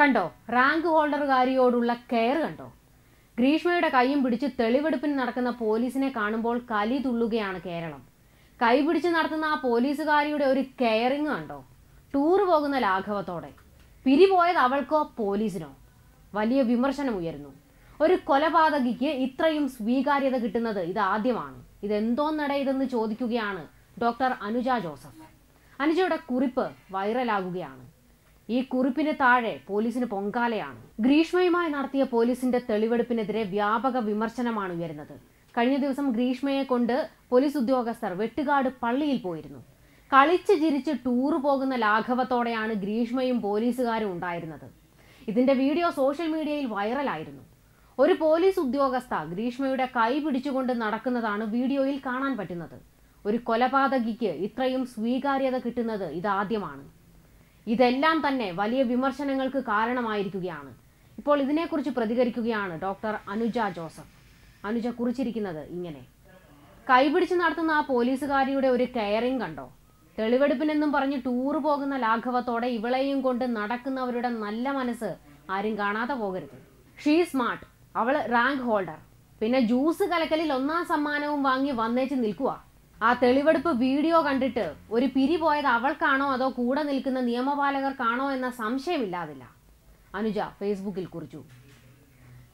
കണ്ടോ? Rank ഹോൾഡർകാരിയോടുള്ള care കണ്ടോ? ഗ്രീഷ്മയുടെ കൈയും പിടിച്ച് തെളിവെടുപ്പിന് നടക്കുന്ന പോലീസിനെ കാണുമ്പോൾ കലി തുള്ളുകയാണ് കേരളം. കൈ പിടിച്ച് നടത്തുന്ന ആ പോലീസുകാരിയുടെ ഒരു കെയറിങ് കണ്ടോ? ടൂർ പോകുന്ന ലാഘവത്തോടെ. പിരിപോയത് അവൾക്കോ പോലീസിനോ? വലിയ വിമർശനം ഉയരുന്നു ഒരു കൊലപാതകിക്ക് ഇത്രയും സ്വീകാര്യത കിട്ടുന്നത് ഇത് ആദ്യമാണ്. ഇതെന്തോന്നട ഇതെന്ന് ചോദിക്കുകയാണ് ഡോക്ടർ അനുജ ജോസഫ്. അനുജയുടെ കുറിപ്പ് വൈറലാകുകയാണ് ഈ കുറിപ്പിന് താഴെ പോലീസിന് പൊങ്കാലയാണ്. ഗ്രീഷ്മയുമായി നടത്തിയ പോലീസിന്റെ തെളിവെടുപ്പിനെതിരെ വ്യാപക വിമർശനമാണ് ഉയരുന്നത്. കഴിഞ്ഞ ദിവസം ഗ്രീഷ്മയെ കൊണ്ട് പോലീസ് ഉദ്യോഗസ്ഥർ വെട്ടുകാട് പള്ളിയിൽ പോയിരുന്നു. കളിച്ച് ചിരിച്ച് ടൂർ പോകുന്ന ലാഘവത്തോടെയാണ് ഗ്രീഷ്മയും പോലീസുകാരും ഉണ്ടായിരുന്നത്. ഇതിന്റെ വീഡിയോ സോഷ്യൽ മീഡിയയിൽ വൈറലായിരുന്നു. ഒരു പോലീസ് ഉദ്യോഗസ്ഥ ഗ്രീഷ്മയുടെ കൈ പിടിച്ചുകൊണ്ട് നടക്കുന്നതാണ് വീഡിയോയിൽ കാണാൻ പറ്റുന്നത്. ഒരു കൊലപാതകിക്ക് ഇത്രയും സ്വീകാര്യത കിട്ടുന്നത് ഇതാദ്യമാണ്. ഇതെല്ലാം തന്നെ വലിയ വിമർശനങ്ങൾക്ക് കാരണമായിരിക്കുകയാണ്. ഇപ്പോൾ ഇതിനെക്കുറിച്ച് പ്രതികരിക്കുകയാണ് ഡോക്ടർ അനുജ ജോസഫ്. അനുജ കുറിച്ചിരിക്കുന്നത് ഇങ്ങനെ. കൈപിടിച്ച് നടത്തുന്ന ആ പോലീസുകാരിയുടെ ഒരു കെയറിംഗ് കണ്ടോ? തെളിവെടുപ്പിനെന്നും പറഞ്ഞ് ടൂർ പോകുന്ന ലാഘവത്തോടെ ഇവളെയും കൊണ്ട് നടക്കുന്നവരുടെ നല്ല മനസ്സ് ആരും കാണാതെ പോകരുത്. She smart. അവൾ റാങ്ക് ഹോൾഡർ. പിന്നെ ജ്യൂസ് കലക്കലിൽ ഒന്നാം സമ്മാനവും വാങ്ങി വന്നേച്ച് നിൽക്കുക ആ തെളിവെടുപ്പ് വീഡിയോ കണ്ടിട്ട് ഒരു പിരി പോയത് അവൾക്കാണോ അതോ കൂടെ നിൽക്കുന്ന നിയമപാലകർക്കാണോ എന്ന സംശയമില്ലാതില്ല. അനുജ ഫേസ്ബുക്കിൽ കുറിച്ചു.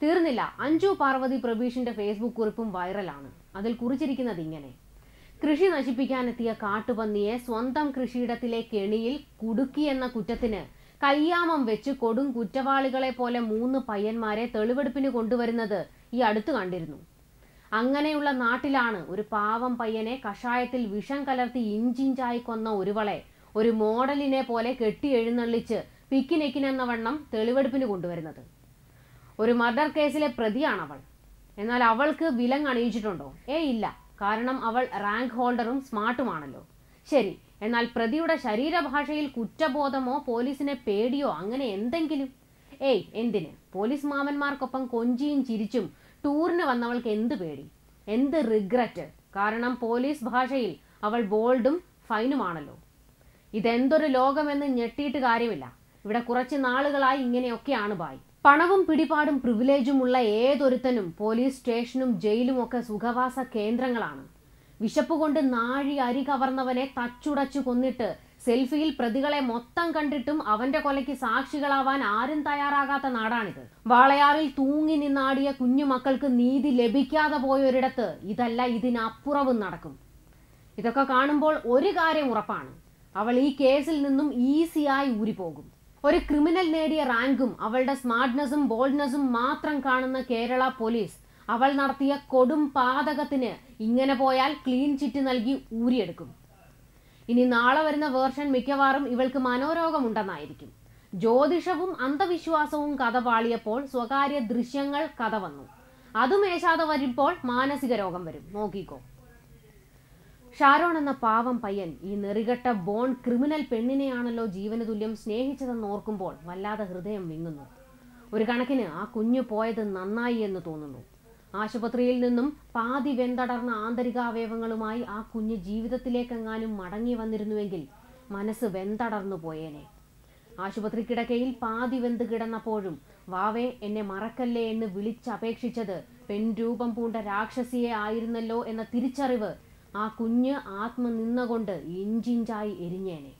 തീർന്നില്ല. അഞ്ജു പാർവതി പ്രബീഷിന്റെ ഫേസ്ബുക്ക് കുറിപ്പും വൈറലാണ്. അതിൽ കുറിച്ചിരിക്കുന്നത് ഇങ്ങനെ. കൃഷി നശിപ്പിക്കാനെത്തിയ കാട്ടുപന്നിയെ സ്വന്തം കൃഷിയിടത്തിലെ കെണിയിൽ കുടുക്കി എന്ന കുറ്റത്തിന് കയ്യാമം വെച്ച് കൊടും കുറ്റവാളികളെ പോലെ മൂന്ന് പയ്യന്മാരെ തെളിവെടുപ്പിന് കൊണ്ടുവരുന്നത് ഈ അടുത്ത് കണ്ടിരുന്നു. അങ്ങനെയുള്ള നാട്ടിലാണ് ഒരു പാവം പയ്യനെ കഷായത്തിൽ വിഷം കലർത്തി ഇഞ്ചിഞ്ചായി കൊന്ന ഒരുവളെ ഒരു മോഡലിനെ പോലെ കെട്ടി എഴുന്നള്ളിച്ച് പിക്കിനെക്കിനെന്ന വണ്ണം തെളിവെടുപ്പിന് കൊണ്ടുവരുന്നത്. ഒരു മർഡർ കേസിലെ അവൾ എന്നാൽ അവൾക്ക് വിലങ് അണിയിച്ചിട്ടുണ്ടോ? ഏ ഇല്ല. കാരണം അവൾ റാങ്ക് ഹോൾഡറും സ്മാർട്ടുമാണല്ലോ. ശരി എന്നാൽ പ്രതിയുടെ ശരീരഭാഷയിൽ കുറ്റബോധമോ പോലീസിനെ പേടിയോ അങ്ങനെ എന്തെങ്കിലും? ഏയ് എന്തിന്? പോലീസ് മാമന്മാർക്കൊപ്പം കൊഞ്ചിയും ചിരിച്ചും ടൂറിന് വന്നവൾക്ക് എന്ത് പേടി? എന്ത് റിഗ്രറ്റ്? കാരണം പോലീസ് ഭാഷയിൽ അവൾ ബോൾഡും ഫൈനുമാണല്ലോ. ഇതെന്തൊരു ലോകമെന്ന് ഞെട്ടിയിട്ട് കാര്യമില്ല. ഇവിടെ കുറച്ച് നാളുകളായി ഇങ്ങനെയൊക്കെയാണ് ബായ്. പണവും പിടിപാടും പ്രിവിലേജും ഉള്ള ഏതൊരുത്തനും പോലീസ് സ്റ്റേഷനും ജയിലും ഒക്കെ സുഖവാസ കേന്ദ്രങ്ങളാണ്. വിശപ്പ് കൊണ്ട് നാഴി അരി കവർന്നവനെ തച്ചുടച്ചു കൊന്നിട്ട് സെൽഫിയിൽ പ്രതികളെ മൊത്തം കണ്ടിട്ടും അവന്റെ കൊലയ്ക്ക് സാക്ഷികളാവാൻ ആരും തയ്യാറാകാത്ത നാടാണിത്. വാളയാറിൽ തൂങ്ങി നിന്നാടിയ കുഞ്ഞു മക്കൾക്ക് നീതി ലഭിക്കാതെ പോയൊരിടത്ത് ഇതല്ല ഇതിനപ്പുറവും നടക്കും. ഇതൊക്കെ കാണുമ്പോൾ ഒരു കാര്യം ഉറപ്പാണ്. അവൾ ഈ കേസിൽ നിന്നും ഈസിയായി ഊരിപ്പോകും. ഒരു ക്രിമിനൽ നേടിയ റാങ്കും അവളുടെ സ്മാർട്ട്നെസ്സും ബോൾഡ്നെസ്സും മാത്രം കാണുന്ന കേരള പോലീസ് അവൾ നടത്തിയ കൊടും പാതകത്തിന് ഇങ്ങനെ പോയാൽ ക്ലീൻ ചിറ്റ് നൽകി ഊരിയെടുക്കും. ഇനി നാളെ വരുന്ന വേർഷൻ മിക്കവാറും ഇവൾക്ക് മനോരോഗമുണ്ടെന്നായിരിക്കും. ജ്യോതിഷവും അന്ധവിശ്വാസവും കഥ പാളിയപ്പോൾ സ്വകാര്യ ദൃശ്യങ്ങൾ കഥ വന്നു. അതും ഏശാതെ വരുമ്പോൾ മാനസിക രോഗം വരും. നോക്കിക്കോ. ഷാരോൺ എന്ന പാവം പയ്യൻ ഈ നെറികെട്ട ബോൺ ക്രിമിനൽ പെണ്ണിനെയാണല്ലോ ജീവന തുല്യം സ്നേഹിച്ചതെന്ന് ഓർക്കുമ്പോൾ വല്ലാതെ ഹൃദയം വിങ്ങുന്നു. ഒരു കണക്കിന് ആ കുഞ്ഞു പോയത് നന്നായി എന്ന് തോന്നുന്നു. ആശുപത്രിയിൽ നിന്നും പാതി വെന്തടർന്ന ആന്തരികാവയവങ്ങളുമായി ആ കുഞ്ഞ് ജീവിതത്തിലേക്കെങ്ങാനും മടങ്ങി വന്നിരുന്നുവെങ്കിൽ മനസ്സ് വെന്തടർന്നു പോയേനെ. ആശുപത്രി കിടക്കയിൽ പാതി വെന്ത് കിടന്നപ്പോഴും വാവേ എന്നെ മറക്കല്ലേ എന്ന് വിളിച്ചപേക്ഷിച്ചത് പെൺരൂപം പൂണ്ട രാക്ഷസിയെ ആയിരുന്നല്ലോ എന്ന തിരിച്ചറിവ് ആ കുഞ്ഞ് ആത്മ നിന്നുകൊണ്ട് ഇഞ്ചിഞ്ചായി എരിഞ്ഞേനെ.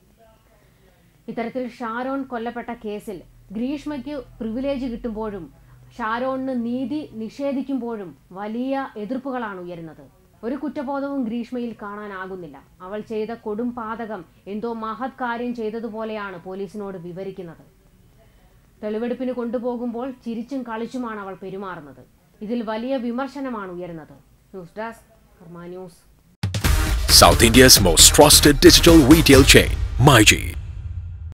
ഇത്തരത്തിൽ ഷാരോൺ കൊല്ലപ്പെട്ട കേസിൽ ഗ്രീഷ്മയ്ക്ക് പ്രിവിലേജ് കിട്ടുമ്പോഴും ഷാരോണിന് നീതി നിഷേധിക്കുമ്പോഴും വലിയ എതിർപ്പുകളാണ് ഉയരുന്നത്. ഒരു കുറ്റബോധവും ഗ്രീഷ്മയിൽ കാണാനാകുന്നില്ല. അവൾ ചെയ്ത കൊടും പാതകം എന്തോ മഹത് കാര്യം ചെയ്തതുപോലെയാണ് പോലീസിനോട് വിവരിക്കുന്നത്. തെളിവെടുപ്പിന് കൊണ്ടുപോകുമ്പോൾ ചിരിച്ചും കളിച്ചുമാണ് അവൾ പെരുമാറുന്നത്. ഇതിൽ വലിയ വിമർശനമാണ് ഉയരുന്നത്. News desk news. South India's most trusted digital retail chain MyG.